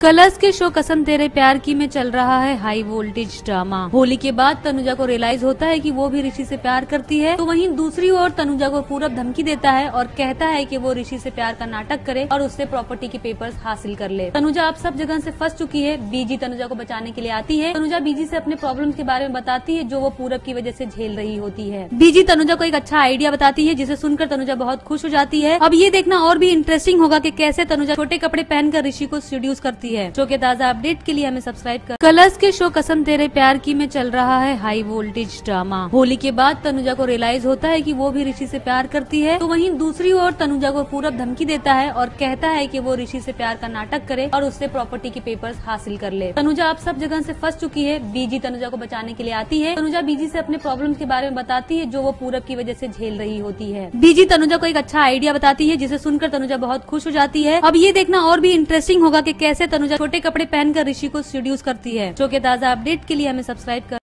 Colours के show कसम तेरे प्यार की में चल रहा है हाई वोल्टेज ड्रामा होली के बाद तनुजा को रियलाइज़ होता है कि वो भी ऋषि से प्यार करती है तो वहीं दूसरी ओर तनुजा को पूरब धमकी देता है और कहता है कि वो ऋषि से प्यार का नाटक करे और उससे प्रॉपर्टी के पेपर्स हासिल कर ले। तनुजा अब सब जगह से फंस चुकी है बीजी तनुजा को बचाने के लिए आती है। तनुजा बीजी से अपने प्रॉब्लम के बारे में बताती है, जो वो पूरब की वजह से झेल रही होती है। बीजी तनुजा को एक अच्छा आइडिया बताती है, जिसे सुनकर तनुजा बहुत खुश हो जाती है। अब ये देखना और भी इंटरेस्टिंग होगा की कैसे तनुजा छोटे कपड़े पहनकर ऋषि को सीड्यूस करती है शो के ताज़ा अपडेट के लिए हमें सब्सक्राइब कर कलर्स के शो कसम तेरे प्यार की में चल रहा है। हाई वोल्टेज ड्रामा होली के बाद तनुजा को रियलाइज़ होता है कि वो भी ऋषि से प्यार करती है। तो वही दूसरी ओर तनुजा को पूरब धमकी देता है और कहता है की वो ऋषि से प्यार का नाटक करे और उससे प्रॉपर्टी के पेपर हासिल कर ले। तनुजा अब सब जगह ऐसी फंस चुकी है। बीजी तनुजा को बचाने के लिए आती है। तनुजा बीजी से अपने प्रॉब्लम के बारे में बताती है जो वो पूरब की वजह से झेल रही होती है। बीजी तनुजा को एक अच्छा आइडिया बताती है, जिसे सुनकर तनुजा बहुत खुश हो जाती है। अब ये देखना और भी इंटरेस्टिंग होगा कि कैसे तनुजा छोटे कपड़े पहनकर ऋषि को सीड्यूस करती है, जो के ताज़ा अपडेट के लिए हमें सब्सक्राइब कर